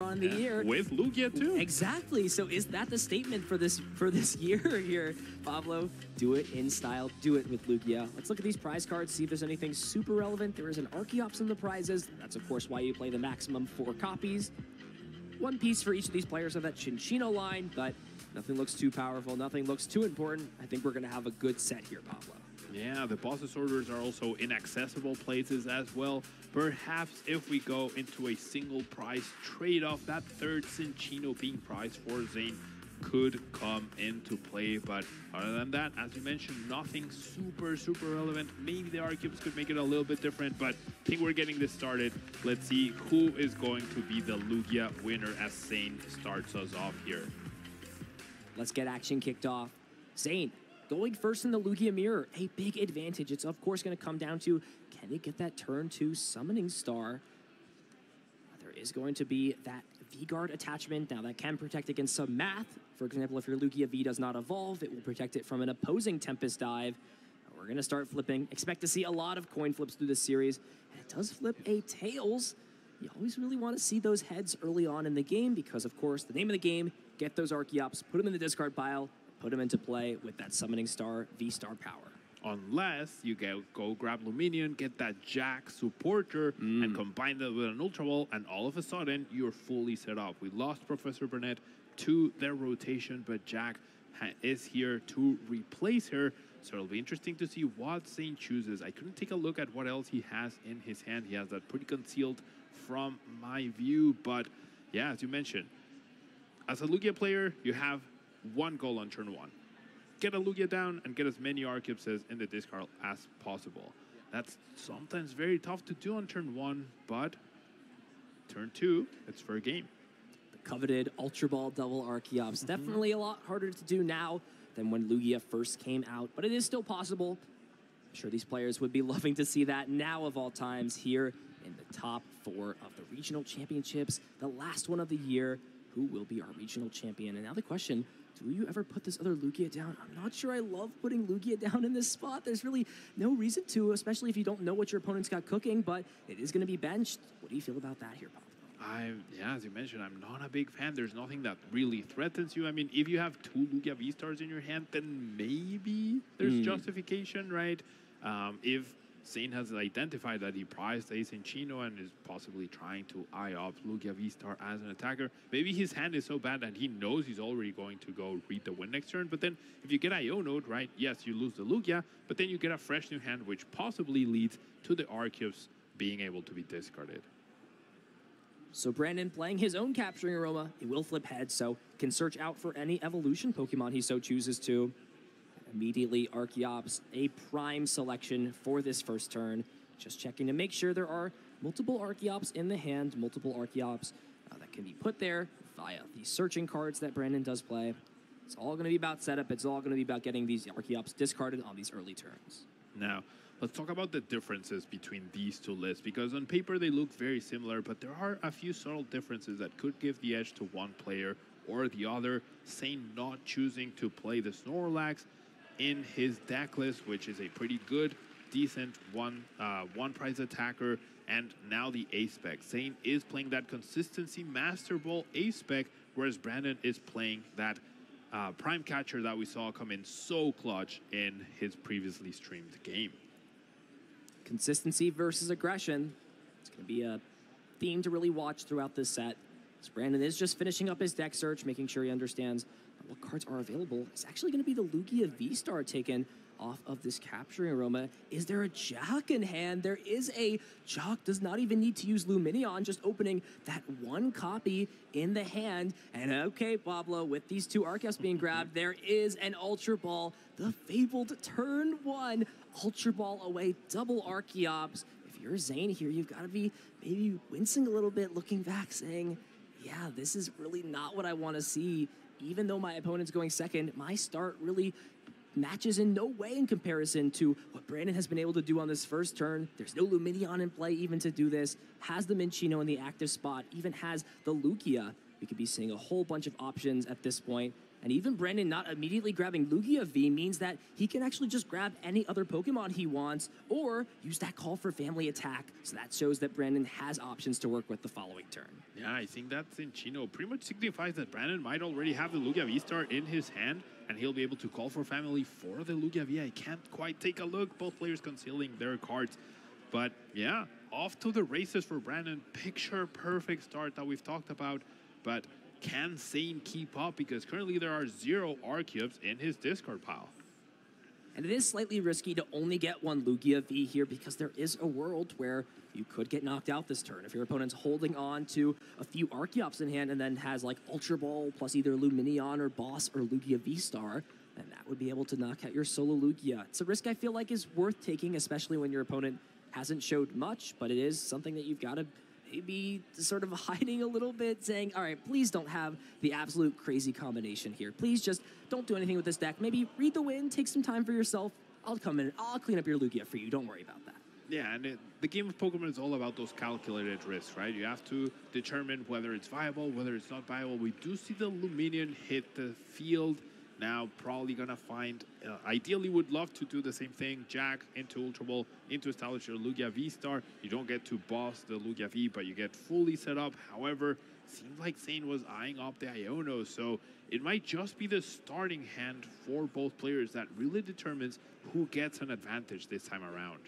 on the year. With Lugia too. Exactly. So is that the statement for this for this year here, Pablo? Do it in style. Do it with Lugia. Let's look at these prize cards. See if there's anything super relevant. There is an Archeops in the prizes. That's of course why you play the maximum four copies. One piece for each of these players of that Cinccino line, but nothing looks too powerful. Nothing looks too important. I think we're gonna have a good set here, Pablo. Yeah, the boss orders are also inaccessible places as well. Perhaps if we go into a single prize trade-off, that third Cinccino being priced for Zane could come into play. But other than that, as you mentioned, nothing super, super relevant. Maybe the Archeops could make it a little bit different, but I think we're getting this started. Let's see who is going to be the Lugia winner as Zane starts us off here. Let's get action kicked off. Zane, going first in the Lugia Mirror, a big advantage. It's of course going to come down to can he get that turn to Summoning Star? There is going to be that V-Guard attachment. Now that can protect against some math. For example, if your Lugia V does not evolve, it will protect it from an opposing Tempest Dive. We're going to start flipping. Expect to see a lot of coin flips through this series. And it does flip a Tails. You always really want to see those heads early on in the game because, of course, the name of the game, get those Archeops, put them in the discard pile, put them into play with that Summoning Star V-Star power. Unless you go, go grab Lumineon, get that Jacq supporter, and mm. combine that with an Ultra Ball, and all of a sudden, you're fully set up. We lost Professor Burnet to their rotation, but Jacq ha- is here to replace her. So it'll be interesting to see what Zane chooses. I couldn't take a look at what else he has in his hand. He has that pretty concealed from my view, but yeah, as you mentioned, as a Lugia player, you have one goal on turn one. Get a Lugia down and get as many Archeopses in the discard as possible. That's sometimes very tough to do on turn one, but turn two, it's for a game. The coveted Ultra Ball double Archeops. Mm-hmm. Definitely a lot harder to do now than when Lugia first came out, but it is still possible. I'm sure these players would be loving to see that now of all times here in the top four of the regional championships, the last one of the year. Who will be our regional champion? And now the question do you ever put this other Lugia down? I'm not sure I love putting Lugia down in this spot. There's really no reason to, especially if you don't know what your opponent's got cooking, but it is going to be benched. What do you feel about that here, Pablo? I yeah, as you mentioned, I'm not a big fan. There's nothing that really threatens you. I mean, if you have two Lugia V stars in your hand, then maybe there's justification, right? Um, if Zane has identified that he prized a Cinccino and is possibly trying to eye up Lugia V star as an attacker, maybe his hand is so bad that he knows he's already going to go read the wind next turn. But then if you get Iono, right? Yes, you lose the Lugia, but then you get a fresh new hand, which possibly leads to the Archeops being able to be discarded. So Brandon playing his own capturing aroma, he will flip heads, so can search out for any evolution Pokemon he so chooses to. Immediately Archeops, a prime selection for this first turn. Just checking to make sure there are multiple Archeops in the hand, multiple Archeops uh, that can be put there via the searching cards that Brandon does play. It's all going to be about setup. It's all going to be about getting these Archeops discarded on these early turns. Now, let's talk about the differences between these two lists because on paper they look very similar, but there are a few subtle differences that could give the edge to one player or the other. Saint not choosing to play the Snorlax in his deck list, which is a pretty good, decent one uh, one prize attacker, and now the Ace Spec. Zane is playing that consistency Master Ball Ace Spec, whereas Brandon is playing that uh, prime catcher that we saw come in so clutch in his previously streamed game. consistency versus aggression. It's going to be a theme to really watch throughout this set. As Brandon is just finishing up his deck search, making sure he understands what cards are available. It's actually going to be the Lugia V-Star taken off of this capturing aroma. Is there a Jacq in hand? There is a Jacq. Does not even need to use Lumineon, just opening that one copy in the hand. And okay, Pablo, with these two Archeops being grabbed, there is an Ultra Ball. The fabled turn one Ultra Ball away, double Archeops. If you're Zane here, you've got to be maybe wincing a little bit, looking back, saying, yeah, this is really not what I want to see. Even though my opponent's going second, my start really matches in no way in comparison to what Brandon has been able to do on this first turn. There's no Lumineon in play even to do this. Has the Minccino in the active spot, even has the Lugia. We could be seeing a whole bunch of options at this point. And even Brandon not immediately grabbing Lugia V means that he can actually just grab any other Pokemon he wants or use that call for family attack. So that shows that Brandon has options to work with the following turn. Yeah, I think that Cinccino pretty much signifies that Brandon might already have the Lugia V-Star in his hand and he'll be able to call for family for the Lugia V. I can't quite take a look, both players concealing their cards. But yeah, off to the races for Brandon. Picture perfect start that we've talked about. But can Zane keep up? Because currently there are zero Archeops in his discard pile. And it is slightly risky to only get one Lugia V here because there is a world where you could get knocked out this turn. If your opponent's holding on to a few Archeops in hand and then has like Ultra Ball plus either Lumineon or Boss or Lugia V-Star, then that would be able to knock out your solo Lugia. It's a risk I feel like is worth taking, especially when your opponent hasn't showed much, but it is something that you've got to maybe sort of hiding a little bit, saying, all right, please don't have the absolute crazy combination here. Please just don't do anything with this deck. Maybe read the wind, take some time for yourself. I'll come in, I'll clean up your Lugia for you. Don't worry about that. Yeah, and it, the game of Pokemon is all about those calculated risks, right? You have to determine whether it's viable, whether it's not viable. We do see the Lumineon hit the field now probably gonna find, uh, ideally would love to do the same thing, Jacq into Ultra Ball, into establish your Lugia V-Star. You don't get to boss the Lugia V, but you get fully set up. However, seems like Zane was eyeing up the Iono, so it might just be the starting hand for both players that really determines who gets an advantage this time around.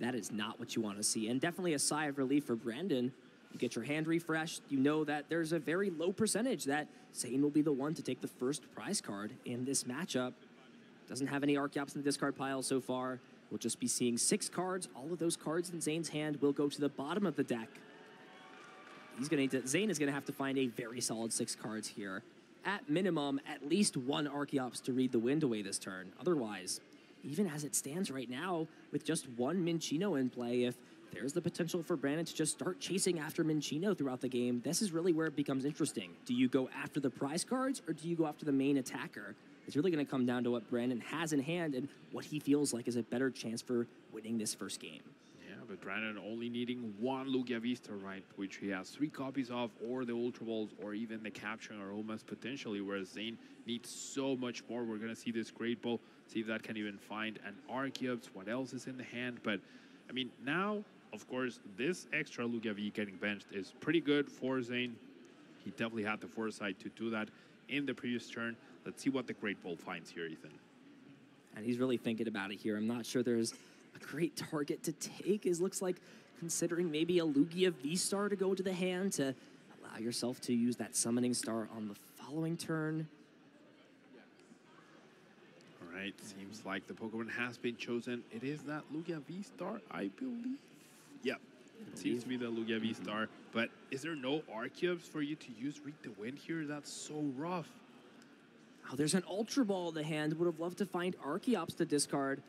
That is not what you want to see, and definitely a sigh of relief for Brandon you get your hand refreshed, you know that there's a very low percentage that Zane will be the one to take the first prize card in this matchup. Doesn't have any Archeops in the discard pile so far. We'll just be seeing six cards. All of those cards in Zane's hand will go to the bottom of the deck. He's gonna to, Zane is gonna have to find a very solid six cards here. At minimum, at least one Archeops to read the wind away this turn. Otherwise, even as it stands right now, with just one Minccino in play, if there's the potential for Brandon to just start chasing after Minccino throughout the game. This is really where it becomes interesting. Do you go after the prize cards or do you go after the main attacker? It's really going to come down to what Brandon has in hand and what he feels like is a better chance for winning this first game. Yeah, but Brandon only needing one Lugia V-Star, right, which he has three copies of, or the Ultra Balls, or even the Capturing Aromas potentially, whereas Zane needs so much more. We're going to see this Great Ball, see if that can even find an Archeops, what else is in the hand, but I mean, now of course, this extra Lugia V getting benched is pretty good for Zane. He definitely had the foresight to do that in the previous turn. Let's see what the Great Ball finds here, Ethan. And he's really thinking about it here. I'm not sure there's a great target to take. It looks like considering maybe a Lugia V-Star to go to the hand to allow yourself to use that Summoning Star on the following turn. All right, seems like the Pokemon has been chosen. It is that Lugia V-Star, I believe. Yep. It seems to be the Lugia V Star. But is there no Archeops for you to use Read the Wind here? That's so rough. Oh, there's an Ultra Ball in the hand. Would have loved to find Archeops to discard.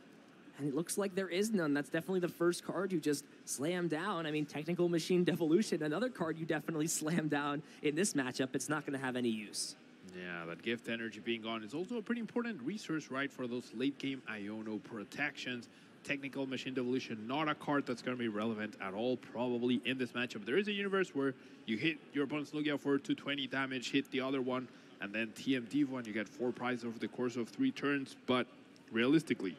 And it looks like there is none. That's definitely the first card you just slam down. I mean, Technical Machine Devolution, another card you definitely slam down in this matchup. It's not going to have any use. Yeah, that gift energy being gone is also a pretty important resource, right, for those late game Iono protections technical machine devolution, not a card that's going to be relevant at all probably in this matchup. There is a universe where you hit your opponent's Lugia for 220 damage, hit the other one, and then TM Devo, and you get four prizes over the course of three turns. But realistically,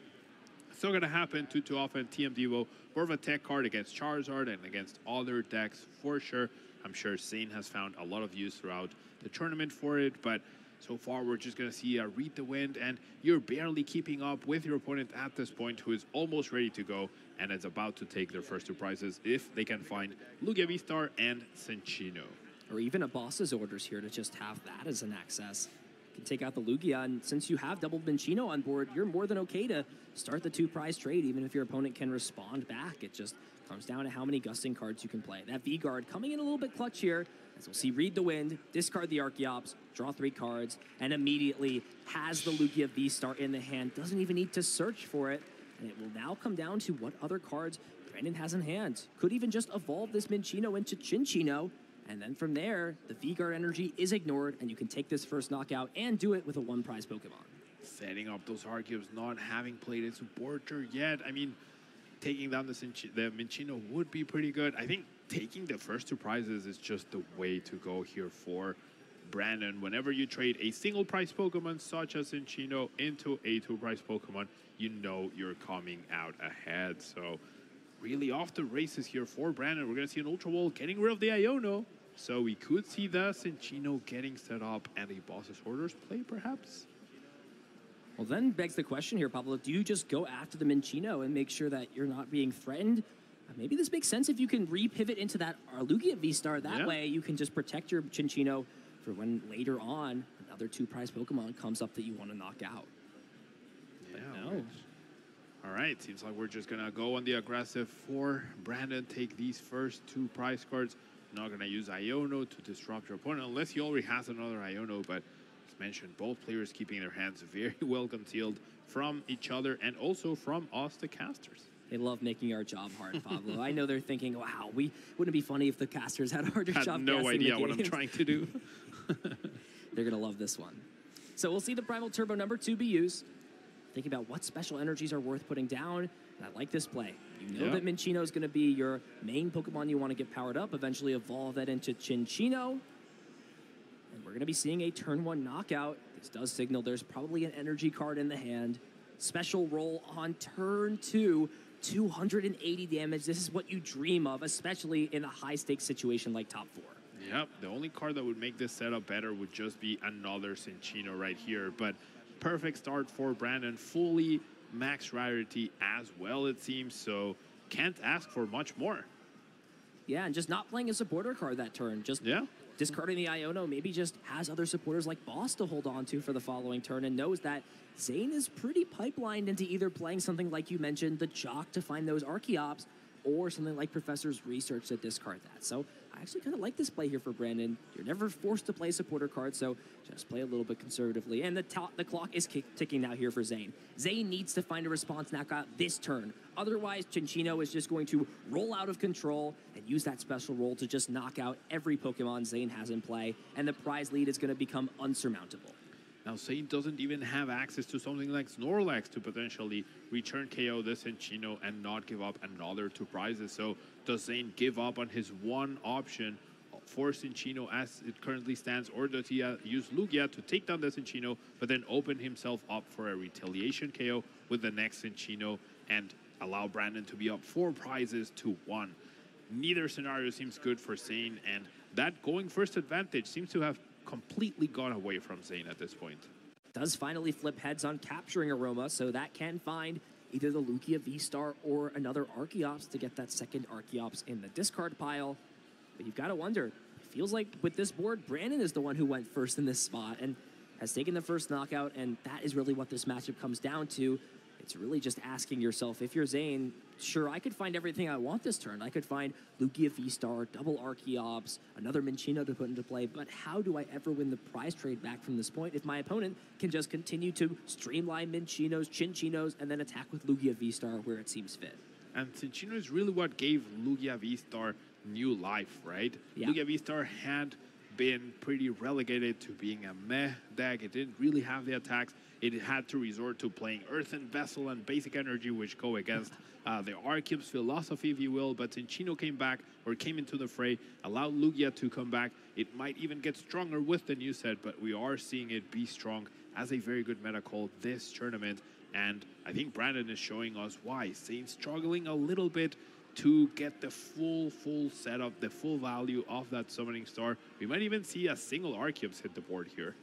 it's not going to happen too, too often. TM Devo, more of a tech card against Charizard and against other decks for sure. I'm sure Zane has found a lot of use throughout the tournament for it, but so far, we're just going to see a read the wind, and you're barely keeping up with your opponent at this point, who is almost ready to go and is about to take their first two prizes if they can find Lugia V-Star and Cinccino. Or even a boss's orders here to just have that as an access. You can take out the Lugia, and since you have double Minccino on board, you're more than okay to start the two prize trade, even if your opponent can respond back. It just comes down to how many gusting cards you can play. That V-Guard coming in a little bit clutch here, as we'll see read the wind, discard the Archeops, draw three cards, and immediately has the Lugia V-Star in the hand. Doesn't even need to search for it. And it will now come down to what other cards Brandon has in hand. Could even just evolve this Minccino into Cinccino. And then from there, the V-Guard energy is ignored, and you can take this first knockout and do it with a one prize Pokemon. Setting up those Archeops, not having played a supporter yet. I mean, taking down the, the Minccino would be pretty good. I think taking the first two prizes is just the way to go here for Brandon, whenever you trade a single price Pokemon such as Cinccino into a two price Pokemon, you know you're coming out ahead. So, really off the races here for Brandon. We're going to see an Ultra Ball getting rid of the Iono. So, we could see the Cinccino getting set up and a Boss's Orders play, perhaps. Well, then begs the question here, Pablo. Do you just go after the Minccino and make sure that you're not being threatened? Maybe this makes sense if you can re-pivot into that Arlugia V-Star. That Yeah. way you can just protect your Cinccino for when later on another two-prize Pokemon comes up that you want to knock out. Yeah. no. All right. Seems like we're just gonna go on the aggressive for Brandon. Take these first two prize cards. Not gonna use Iono to disrupt your opponent unless he already has another Iono. But as mentioned, both players keeping their hands very well concealed from each other and also from us, the casters. They love making our job hard, Pablo. I know they're thinking, "Wow, we wouldn't it be funny if the casters had a harder Had job." no idea what I'm trying to do. They're gonna love this one. So we'll see the Primal Turbo number two be used. Thinking about what special energies are worth putting down. And I like this play. You know Yeah. that Minccino is gonna be your main Pokemon you want to get powered up. Eventually evolve that into Cinccino. And we're gonna be seeing a turn one knockout. This does signal there's probably an energy card in the hand. Special roll on turn two. 280 damage. This is what you dream of, especially in a high stakes situation like top four. Yep, the only card that would make this setup better would just be another Cinccino right here. But perfect start for Brandon, fully max rarity as well, it seems. So can't ask for much more. Yeah, and just not playing a supporter card that turn. Just Yeah. Discarding the Iono, maybe just has other supporters like Boss to hold on to for the following turn and knows that Zane is pretty pipelined into either playing something like you mentioned, the Jacq to find those Archeops, or something like Professor's Research to discard that. So I actually kind of like this play here for Brandon. You're never forced to play supporter card, so just play a little bit conservatively. And the, the clock is ticking now here for Zane. Zane needs to find a response knockout this turn. Otherwise, Cinccino is just going to roll out of control use that special roll to just knock out every Pokemon Zane has in play, and the prize lead is going to become unsurmountable. Now, Zane doesn't even have access to something like Snorlax to potentially return KO this Cinccino and not give up another two prizes. So, does Zane give up on his one option for Cinccino as it currently stands, or does he uh, use Lugia to take down the Cinccino, but then open himself up for a retaliation KO with the next Cinccino and allow Brandon to be up four prizes to one? Neither scenario seems good for Zane, and that going first advantage seems to have completely gone away from Zane at this point. does finally flip heads on capturing Aroma, so that can find either the Lugia V-Star or another Archeops to get that second Archeops in the discard pile. But you've got to wonder, it feels like with this board, Brandon is the one who went first in this spot and has taken the first knockout, and that is really what this matchup comes down to. It's really just asking yourself, if you're Zane, sure, I could find everything I want this turn. I could find Lugia V-Star, double Archeops, another Minccino to put into play, but how do I ever win the prize trade back from this point if my opponent can just continue to streamline Minccinos, Cinccinos, and then attack with Lugia V-Star where it seems fit? And Cinccino is really what gave Lugia V-Star new life, right? Yeah. Lugia V-Star had been pretty relegated to being a meh deck. It didn't really have the attacks. It had to resort to playing Earthen Vessel and Basic Energy, which go against uh, the Arceus philosophy, if you will. But Cinccino came back, or came into the fray, allowed Lugia to come back. It might even get stronger with the new set, but we are seeing it be strong as a very good meta call this tournament. And I think Brandon is showing us why. Zane's struggling a little bit to get the full, full setup, the full value of that summoning star. We might even see a single Archeops hit the board here.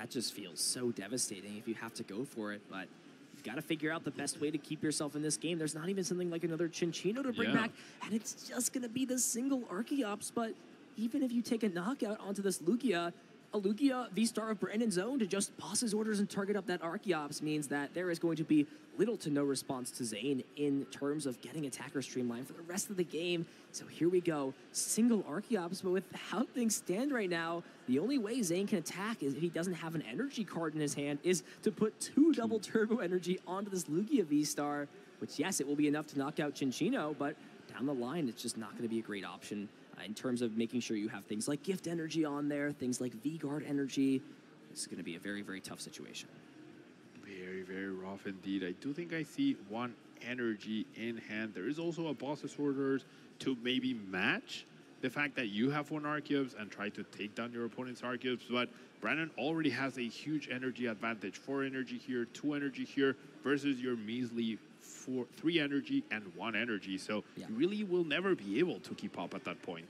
That just feels so devastating if you have to go for it, but you've got to figure out the best way to keep yourself in this game. There's not even something like another Cinccino to bring Yeah. back, and it's just going to be the single Archeops, but even if you take a knockout onto this Lugia, a Lugia V-Star of Brandon's own to just boss's orders and target up that Archeops means that there is going to be little to no response to Zane in terms of getting attacker streamlined for the rest of the game. So here we go. Single Archeops, but with how things stand right now, the only way Zane can attack is if he doesn't have an energy card in his hand, is to put two double turbo energy onto this Lugia V-Star, which yes, it will be enough to knock out Cinccino, but down the line, it's just not going to be a great option in terms of making sure you have things like gift energy on there, things like V-Guard energy. This is going to be a very, very tough situation. Very, very rough indeed. I do think I see one energy in hand. There is also a boss's orders to maybe match the fact that you have one Archeops and try to take down your opponent's Archeops, but Brandon already has a huge energy advantage. Four energy here, two energy here, versus your measly four, three energy and one energy. So Yeah. you really will never be able to keep up at that point.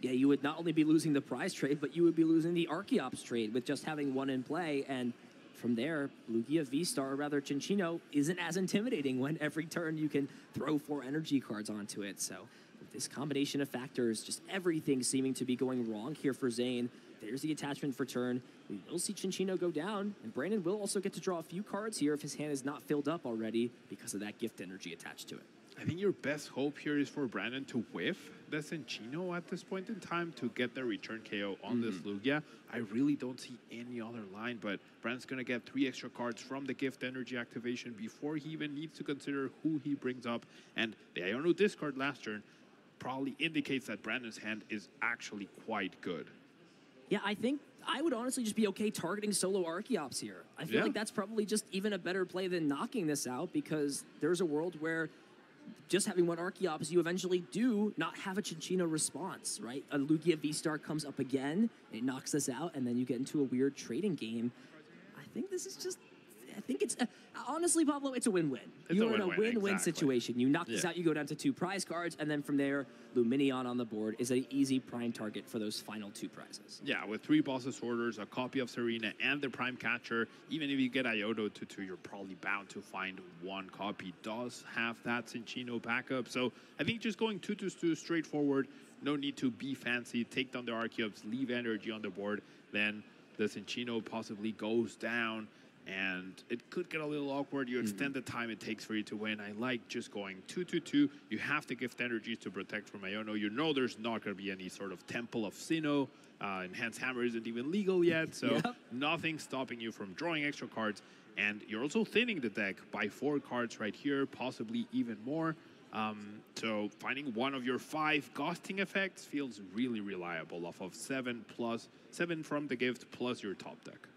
Yeah, you would not only be losing the prize trade, but you would be losing the Archeops trade with just having one in play. And from there, Lugia V-Star, or rather Cinccino, isn't as intimidating when every turn you can throw four energy cards onto it. So with this combination of factors, just everything seeming to be going wrong here for Zane. There's the attachment for turn. We will see Cinccino go down, and Brandon will also get to draw a few cards here if his hand is not filled up already because of that gift energy attached to it. I think your best hope here is for Brandon to whiff the Cinccino at this point in time to get the return KO on this mm-hmm. Lugia. I really don't see any other line, but Brandon's going to get three extra cards from the gift energy activation before he even needs to consider who he brings up. And the Iono discard last turn probably indicates that Brandon's hand is actually quite good. Yeah, I think I would honestly just be okay targeting solo Archeops here. I feel Yeah. like that's probably just even a better play than knocking this out because there's a world where just having one Archeops, you eventually do not have a Cinccino response, right? A Lugia V-Star comes up again, it knocks this out, and then you get into a weird trading game. I think this is just. I think it's uh, honestly, Pablo. It's a win-win. It's You're a in a win-win, win-win exactly. situation. You knock this Yeah. out, you go down to two prize cards, and then from there, Lumineon on the board is an easy prime target for those final two prizes. Yeah, with three bosses orders, a copy of Serena, and the Prime Catcher, even if you get Iono to two, you're probably bound to find one copy. Does have that Cinccino backup. So I think just going two to two straightforward, no need to be fancy, take down the Archeops, leave energy on the board, then the Cinccino possibly goes down. And it could get a little awkward. You extend the time it takes for you to win. I like just going two to two. You have to gift energies to protect from Iono. You know there's not going to be any sort of Temple of Sinnoh. Uh, Enhanced Hammer isn't even legal yet, so Yep. nothing stopping you from drawing extra cards. And you're also thinning the deck by four cards right here, possibly even more. Um, so finding one of your five gusting effects feels really reliable off of seven plus seven from the gift plus your top deck.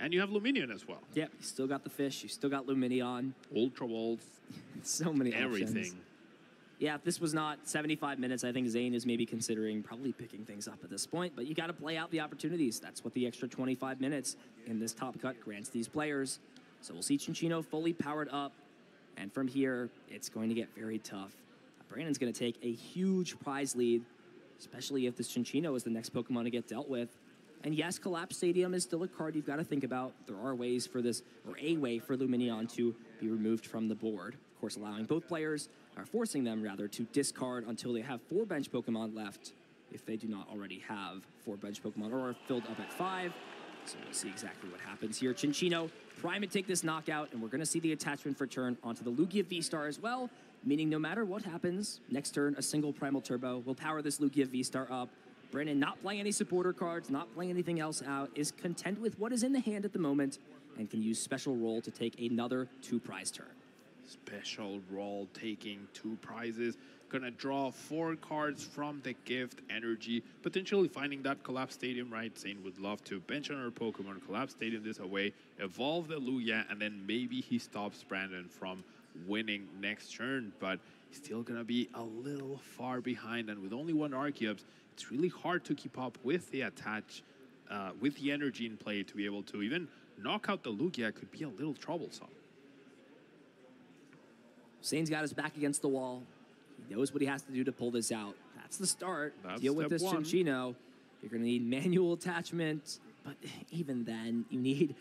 And you have Lumineon as well. Yep, you still got the fish, you still got Lumineon, Ultra Balls, so many everything. options. Yeah, if this was not 75 minutes, I think Zane is maybe considering probably picking things up at this point, but you got to play out the opportunities. That's what the extra 25 minutes in this top cut grants these players. So we'll see Cinccino fully powered up, and from here, it's going to get very tough. Brandon's going to take a huge prize lead, especially if this Cinccino is the next Pokemon to get dealt with. And yes, Collapse Stadium is still a card you've got to think about. There are ways for this, or a way for Lumineon to be removed from the board. Of course, allowing both players, or forcing them rather, to discard until they have four bench Pokemon left, if they do not already have four bench Pokemon, or are filled up at five. So we'll see exactly what happens here. Cinccino, prime and take this knockout, and we're going to see the attachment for turn onto the Lugia V-Star as well, meaning no matter what happens, next turn, a single Primal Turbo will power this Lugia V-Star up. Brandon not playing any supporter cards, not playing anything else out, is content with what is in the hand at the moment, and can use special roll to take another two prize turn. special roll taking two prizes. Gonna draw four cards from the gift energy, potentially finding that Collapse Stadium, right? Zane would love to bench another Pokemon, Collapse Stadium this away, evolve the Lugia, and then maybe he stops Brandon from winning next turn, but still gonna be a little far behind, and with only one Archeops, it's really hard to keep up with the attach, uh, with the energy in play to be able to even knock out the Lugia could be a little troublesome. Zane's got his back against the wall. He knows what he has to do to pull this out. That's the start. That's Deal with this one. Cinccino. You're going to need manual attachment, but even then, you need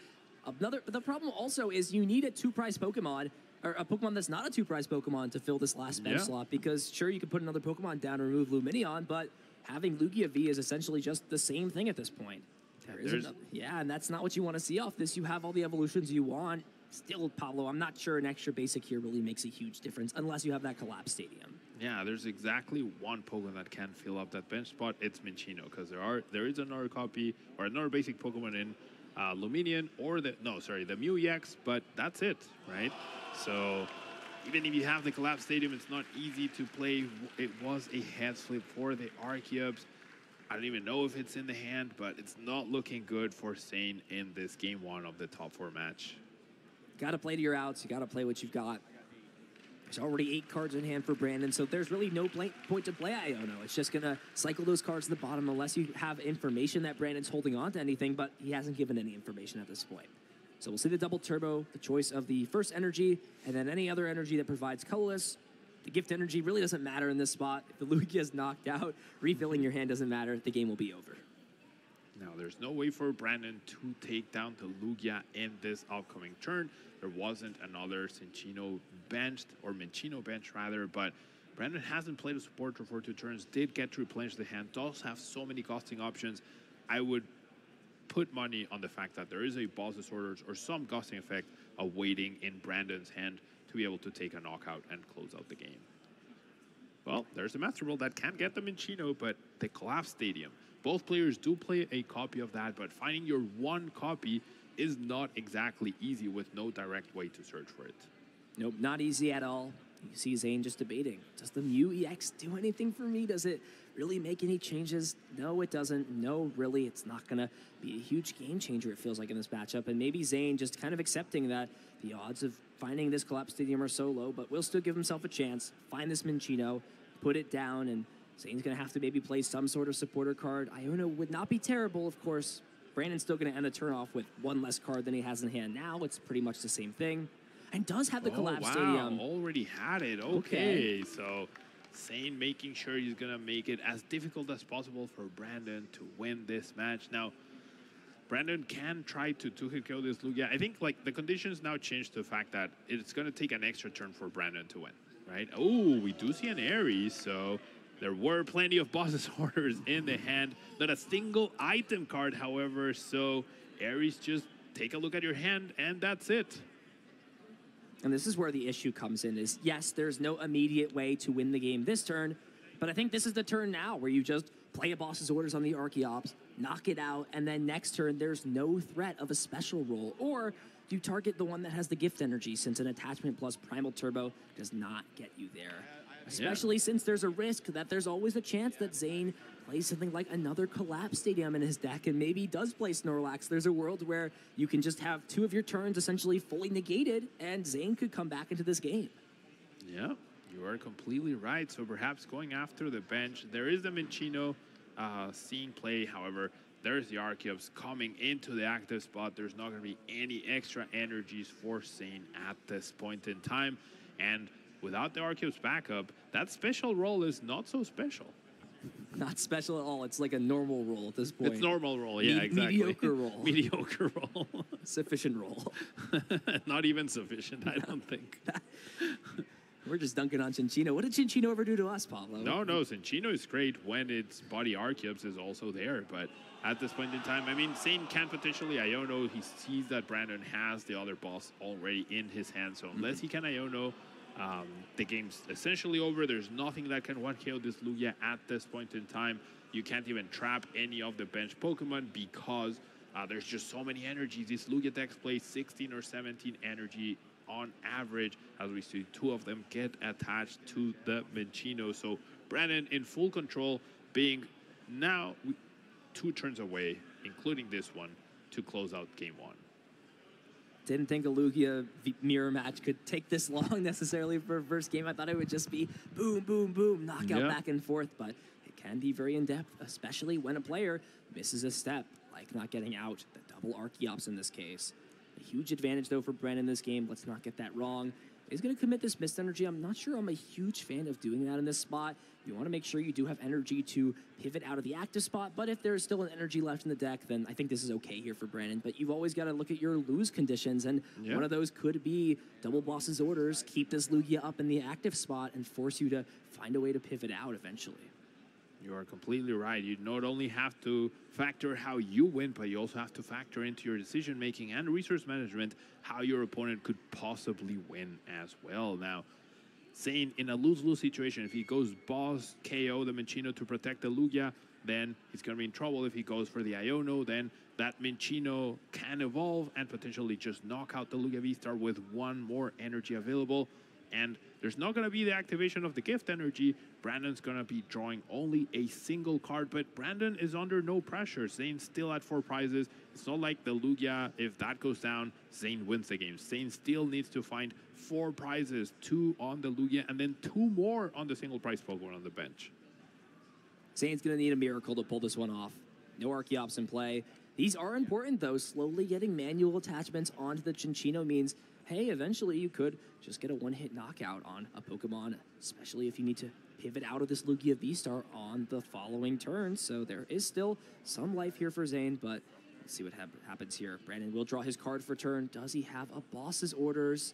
another. But the problem also is you need a two prize Pokemon, or a Pokemon that's not a two prize Pokemon to fill this last bench Yeah. slot. Because sure, you could put another Pokemon down and remove Lumineon, but having Lugia V is essentially just the same thing at this point. There is another- yeah, and that's not what you want to see off this. You have all the evolutions you want. Still, Pablo, I'm not sure an extra basic here really makes a huge difference unless you have that collapse stadium. Yeah, there's exactly one Pokemon that can fill up that bench spot. It's Minccino because there are there is another copy or another basic Pokemon in uh, Lumineon or the no sorry the Mew EX, but that's it, right? So even if you have the Collapse Stadium, it's not easy to play. It was a head flip for the Archeops. I don't even know if it's in the hand, but it's not looking good for Zane in this game one of the top four match. Got to play to your outs. You got to play what you've got. There's already eight cards in hand for Brandon, so there's really no point to play Iono. It's just gonna cycle those cards to the bottom unless you have information that Brandon's holding on to anything, but he hasn't given any information at this point. So we'll see the double turbo, the choice of the first energy, and then any other energy that provides colorless. The gift energy really doesn't matter in this spot. If the Lugia is knocked out, refilling your hand doesn't matter. The game will be over. Now, there's no way for Brandon to take down the Lugia in this upcoming turn. There wasn't another Cinccino benched, or Minccino benched rather, but Brandon hasn't played a supporter for two turns, did get to replenish the hand, does have so many gusting options. I would put money on the fact that there is a boss's orders or some gusting effect awaiting in Brandon's hand to be able to take a knockout and close out the game. Well, there's a Master Ball that can get them in Chino, but the Collapse Stadium. Both players do play a copy of that, but finding your one copy is not exactly easy with no direct way to search for it. Nope, not easy at all. You see Zane just debating. Does the Mew EX do anything for me? Does it really make any changes? No, it doesn't. No, really, it's not going to be a huge game changer, it feels like, in this matchup. And maybe Zane just kind of accepting that the odds of finding this Collapse Stadium are so low, but will still give himself a chance. Find this Minccino, put it down, and Zane's going to have to maybe play some sort of supporter card. Iono would not be terrible, of course. Brandon's still going to end the turn off with one less card than he has in hand now. It's pretty much the same thing and does have the oh, collapse wow. stadium. Already had it. Okay. okay. So Zane making sure he's gonna make it as difficult as possible for Brandon to win this match. Now, Brandon can try to two-hit KO this Lugia. I think like the conditions now change to the fact that it's gonna take an extra turn for Brandon to win, right? Oh, we do see an Aries, so there were plenty of bosses orders in the hand. Not a single item card, however, so Aries just take a look at your hand and that's it. And this is where the issue comes in is yes, there's no immediate way to win the game this turn, but I think this is the turn now where you just play a boss's orders on the Archeops, knock it out, and then next turn there's no threat of a special roll. Or do you target the one that has the gift energy since an attachment plus primal turbo does not get you there. Especially yeah. since there's a risk that there's always a chance that Zane plays something like another collapse stadium in his deck and maybe does play Snorlax, there's a world where you can just have two of your turns essentially fully negated and Zane could come back into this game. Yeah, you are completely right. So perhaps going after the bench, there is the Minccino uh, play. However, there's the Archeops coming into the active spot. There's not going to be any extra energies for Zane at this point in time. And without the Archeops backup, that special roll is not so special. Not special at all. It's like a normal roll at this point. It's normal roll, yeah, Me exactly. Mediocre roll. mediocre roll. sufficient roll. Not even sufficient, I don't think. We're just dunking on Cinccino. What did Cinccino ever do to us, Pablo? No, no, Cinccino is great when its body Archeops is also there, but at this point in time, I mean, Zane can potentially Iono. He sees that Brandon has the other boss already in his hand, so unless mm -hmm. he can Iono, um, the game's essentially over. There's nothing that can one KO this Lugia at this point in time. You can't even trap any of the bench Pokemon because uh, there's just so many energies. This Lugia deck plays 16 or 17 energy on average as we see two of them get attached to the Minccino. So Brandon in full control being now two turns away, including this one, to close out game one. Didn't think a Lugia mirror match could take this long necessarily for a first game. I thought it would just be boom, boom, boom, knockout yep. back and forth, but it can be very in-depth, especially when a player misses a step, like not getting out, the double Archeops in this case. A huge advantage, though, for Brent in this game. Let's not get that wrong. He's going to commit this missed energy. I'm not sure I'm a huge fan of doing that in this spot. You want to make sure you do have energy to pivot out of the active spot, but if there's still an energy left in the deck, then I think this is okay here for Brandon. But you've always got to look at your lose conditions, and yep. one of those could be double boss's orders, keep this Lugia up in the active spot, and force you to find a way to pivot out eventually. You are completely right. You not only have to factor how you win, but you also have to factor into your decision making and resource management how your opponent could possibly win as well. Now, saying in a lose-lose situation, if he goes boss KO the Minccino to protect the Lugia, then he's going to be in trouble. If he goes for the Iono, then that Minccino can evolve and potentially just knock out the Lugia V-Star with one more energy available. And there's not going to be the activation of the gift energy. Brandon's going to be drawing only a single card, but Brandon is under no pressure. Zane's still at four prizes. It's not like the Lugia, if that goes down, Zane wins the game. Zane still needs to find four prizes, two on the Lugia, and then two more on the single prize Pokemon on the bench. Zane's going to need a miracle to pull this one off. No Archeops in play. These are important, though. Slowly getting manual attachments onto the Cinccino means, hey, eventually you could just get a one-hit knockout on a Pokemon, especially if you need to pivot out of this Lugia V-Star on the following turn. So there is still some life here for Zane, but let's see what hap happens here. Brandon will draw his card for turn. Does he have a boss's orders?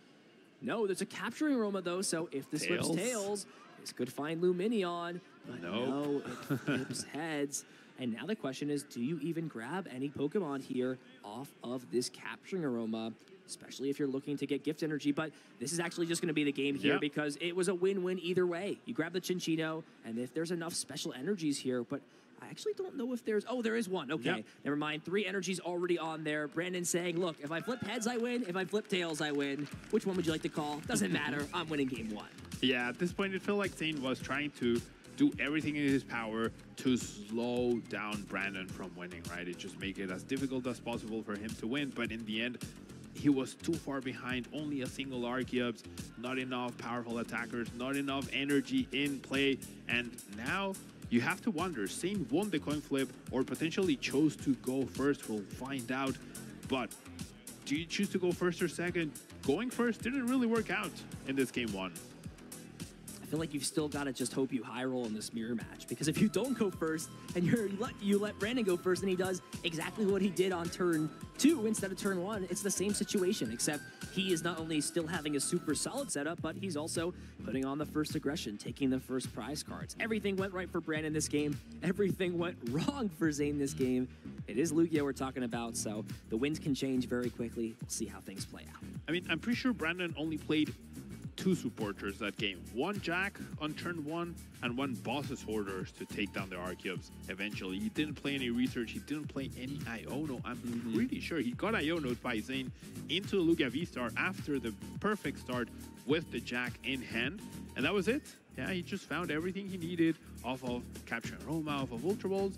No, there's a capturing aroma, though, so if this Tails. flips tails, this could find Lumineon, but Nope. no, it flips heads. And now the question is, do you even grab any Pokemon here off of this capturing aroma? Especially if you're looking to get gift energy, but this is actually just going to be the game here Yeah. because it was a win-win either way. You grab the Cinccino, and if there's enough special energies here, but I actually don't know if there's. Oh, there is one. Okay, Yeah. never mind. Three energies already on there. Brandon saying, "Look, if I flip heads, I win. If I flip tails, I win. Which one would you like to call? Doesn't matter. I'm winning game one." Yeah, at this point, it felt like Zane was trying to do everything in his power to slow down Brandon from winning, right? It just make it as difficult as possible for him to win. But in the end, he was too far behind. Only a single Archeops, not enough powerful attackers, not enough energy in play. And now you have to wonder, Zane won the coin flip or potentially chose to go first. We'll find out. But do you choose to go first or second? Going first didn't really work out in this game one. Feel like you've still got to just hope you high roll in this mirror match because if you don't go first and you're you let you let Brandon go first and he does exactly what he did on turn two instead of turn one, it's the same situation except he is not only still having a super solid setup, but he's also putting on the first aggression, taking the first prize cards. Everything went right for Brandon this game. Everything went wrong for Zane this game. It is Lugia we're talking about, so the winds can change very quickly. We'll see how things play out. I mean, I'm pretty sure Brandon only played two supporters that game. One Jacq on turn one and one Boss's Orders to take down the Archeops eventually. He didn't play any research. He didn't play any Iono. I'm mm-hmm. pretty sure he got Ionoed by Zane into the Lugia V-Star after the perfect start with the Jacq in hand. And that was it. Yeah, he just found everything he needed off of Capture Roma, off of Ultra Balls.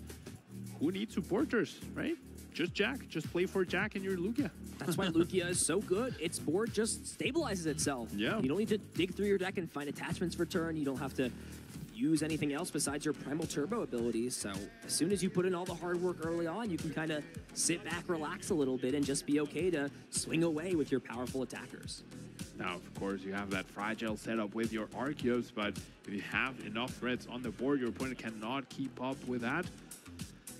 Who needs supporters, right? Just Jacq. Just play for Jacq in your Lugia. That's why Lugia is so good. Its board just stabilizes itself. Yeah. You don't need to dig through your deck and find attachments for turn. You don't have to use anything else besides your Primal Turbo abilities. So as soon as you put in all the hard work early on, you can kind of sit back, relax a little bit, and just be okay to swing away with your powerful attackers. Now, of course, you have that fragile setup with your Archeops, but if you have enough threats on the board, your opponent cannot keep up with that,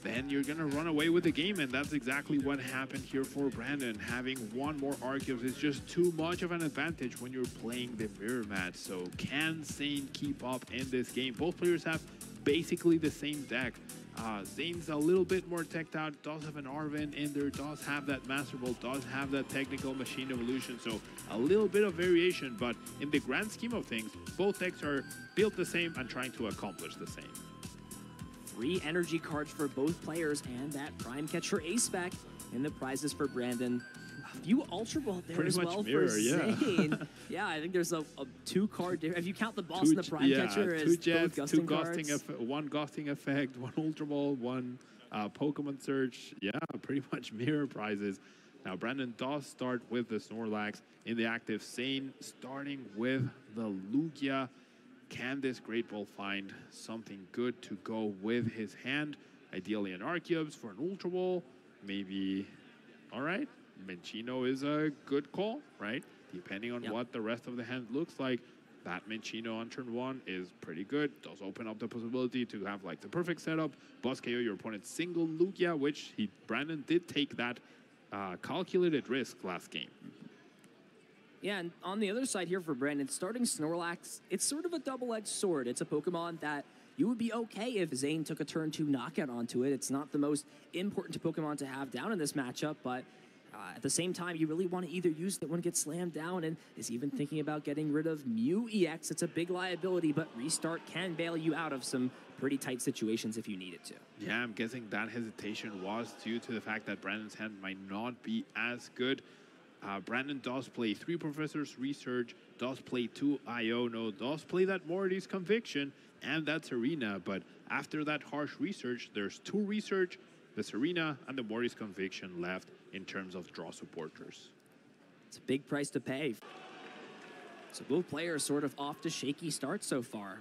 then you're going to run away with the game, and that's exactly what happened here for Brandon. Having one more Archeops is just too much of an advantage when you're playing the mirror match. So can Zane keep up in this game? Both players have basically the same deck. Uh, Zane's a little bit more teched out, does have an Arven in there, does have that Master Ball, does have that technical machine evolution, so a little bit of variation, but in the grand scheme of things, both decks are built the same and trying to accomplish the same. Three energy cards for both players and that Prime Catcher Ace back in the prizes for Brandon. A few Ultra Ball there Pretty as well mirror, for yeah. Zane. yeah, I think there's a, a two card difference. If you count the boss Two and the Prime yeah, Catcher two as jets, both two gusting gusting, cards. one gusting effect, one Ultra Ball, one uh, Pokemon Search. Yeah, pretty much mirror prizes. Now, Brandon does start with the Snorlax in the active Zane, starting with the Lugia. Can this Great Ball find something good to go with his hand? Ideally, an Archeops for an Ultra Ball. Maybe, all right, Minccino is a good call, right? Depending on Yep. what the rest of the hand looks like, that Minccino on turn one is pretty good. Does open up the possibility to have like the perfect setup. Boss KO your opponent's single Lugia, which he Brandon did take that uh, calculated risk last game. Yeah, and on the other side here for Brandon, starting Snorlax, it's sort of a double-edged sword. It's a Pokemon that you would be okay if Zane took a turn two knockout onto it. It's not the most important to Pokemon to have down in this matchup, but uh, at the same time, you really want to either use that one get slammed down and is even thinking about getting rid of Mew EX. It's a big liability, but restart can bail you out of some pretty tight situations if you need it to. Yeah, I'm guessing that hesitation was due to the fact that Brandon's hand might not be as good. Uh, Brandon does play three Professors Research, does play two Iono, does play that Morty's Conviction, and that Serena. But after that harsh research, there's two Research, the Serena, and the Morty's Conviction left in terms of draw supporters. It's a big price to pay. So both players sort of off to shaky starts so far.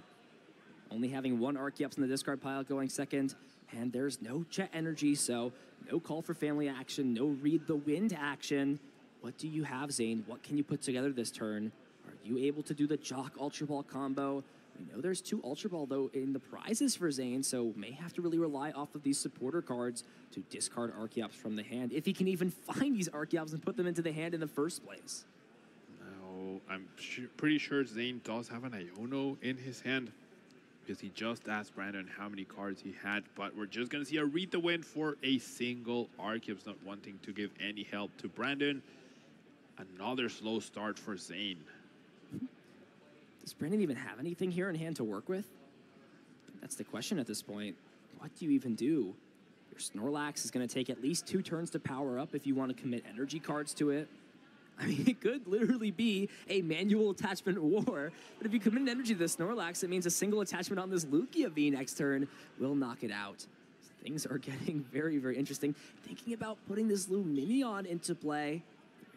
Only having one Archeops in the discard pile going second, and there's no Jet Energy, so no call for family action, no read the wind action. What do you have, Zane? What can you put together this turn? Are you able to do the Jacq Ultra Ball combo? We know there's two Ultra Ball, though, in the prizes for Zane, so may have to really rely off of these supporter cards to discard Archeops from the hand, if he can even find these Archeops and put them into the hand in the first place. No, I'm pretty sure Zane does have an Iono in his hand because he just asked Brandon how many cards he had, but we're just going to see a read the wind for a single Archeops not wanting to give any help to Brandon. Another slow start for Zane. Does Brandon even have anything here in hand to work with? That's the question at this point. What do you even do? Your Snorlax is going to take at least two turns to power up if you want to commit energy cards to it. I mean, it could literally be a manual attachment war, but if you commit an energy to the Snorlax, it means a single attachment on this Lugia V next turn will knock it out. Things are getting very, very interesting. Thinking about putting this Lumineon into play.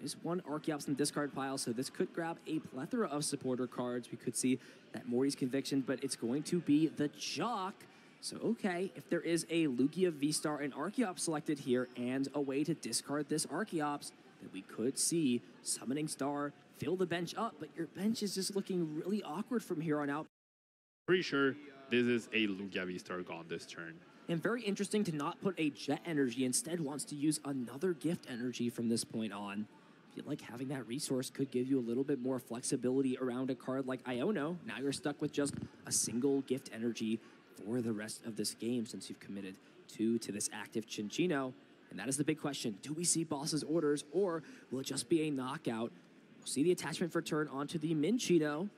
Is one Archeops in the discard pile, so this could grab a plethora of supporter cards. We could see that Morty's Conviction, but it's going to be the Jacq. So, okay, if there is a Lugia V-Star and Archeops selected here and a way to discard this Archeops, then we could see Summoning Star fill the bench up, but your bench is just looking really awkward from here on out. Pretty sure this is a Lugia V-Star gone this turn. And very interesting to not put a Jet Energy, instead wants to use another Gift Energy from this point on. Like having that resource could give you a little bit more flexibility around a card like Iono. Now you're stuck with just a single Gift Energy for the rest of this game since you've committed two to this active Cinccino. And that is the big question. Do we see boss's orders or will it just be a knockout? We'll see the attachment for turn onto the Minccino.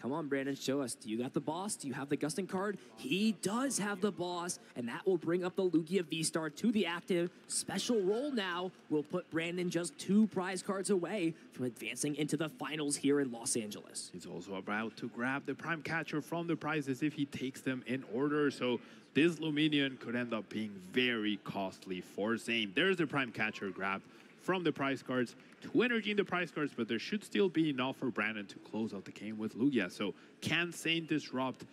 Come on, Brandon, show us. Do you got the boss? Do you have the Gusting card? He does have the boss, and that will bring up the Lugia V-Star to the active. Special roll now will put Brandon just two prize cards away from advancing into the finals here in Los Angeles. He's also about to grab the Prime Catcher from the prizes if he takes them in order. So this Lumineon could end up being very costly for Zane. There's the Prime Catcher grab from the prize cards. Two energy in the prize cards, but there should still be enough for Brandon to close out the game with Lugia. So can Zane disrupt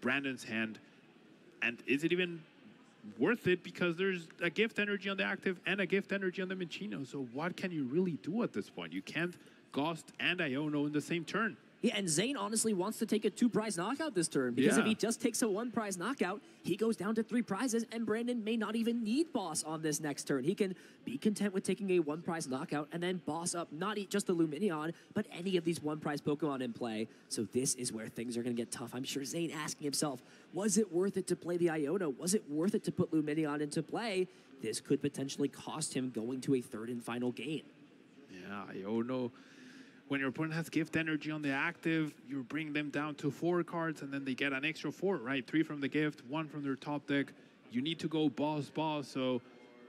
Brandon's hand? And is it even worth it because there's a gift energy on the active and a gift energy on the Minccino. So what can you really do at this point? You can't Ghost and Iono in the same turn. Yeah, and Zane honestly wants to take a two prize knockout this turn because if he just takes a one prize knockout, he goes down to three prizes, and Brandon may not even need boss on this next turn. He can be content with taking a one prize knockout and then boss up not just the Lumineon, but any of these one prize Pokemon in play. So this is where things are going to get tough. I'm sure Zane asking himself, was it worth it to play the Iono? Was it worth it to put Lumineon into play? This could potentially cost him going to a third and final game. Yeah, Iono. When your opponent has gift energy on the active, you bring them down to four cards and then they get an extra four, right? Three from the gift, one from their top deck. You need to go boss, boss. So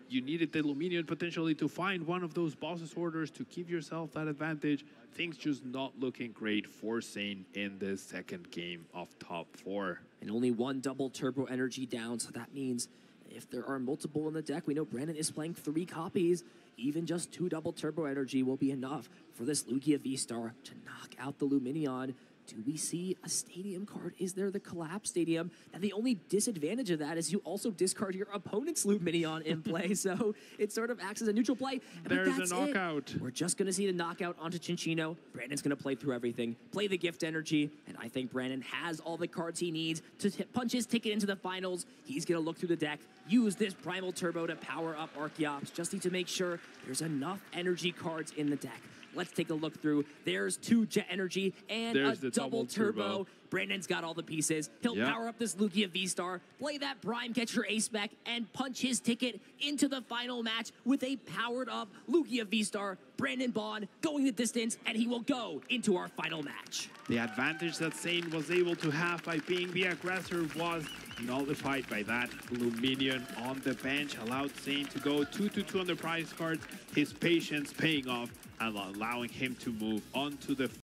you needed the Lumineon potentially to find one of those boss's orders to give yourself that advantage. Things just not looking great for Zane in this second game of top four. and only one double turbo energy down. So that means if there are multiple in the deck, we know Brandon is playing three copies. Even just two double turbo energy will be enough for this Lugia V Star to knock out the Lumineon. Do we see a stadium card? Is there the collapse stadium? And the only disadvantage of that is you also discard your opponent's Lumineon in play, so it sort of acts as a neutral play. There's a that's it. knockout. We're just going to see the knockout onto Cinccino. Brandon's going to play through everything, play the gift energy, and I think Brandon has all the cards he needs to punch his ticket into the finals. He's going to look through the deck, use this Primal Turbo to power up Archeops. Just need to make sure there's enough energy cards in the deck. Let's take a look through. There's two Jet Energy and There's a the double, turbo. turbo. Brandon's got all the pieces. He'll Yep. power up this Lugia V Star, play that Prime Catcher Ace Spec, and punch his ticket into the final match with a powered up Lugia V Star, Brandon Baughn going the distance, and he will go into our final match. The advantage that Zane was able to have by being the aggressor was nullified by that Lumineon on the bench, allowed Zane to go 2 to 2 on the prize cards, his patience paying off and allowing him to move on to the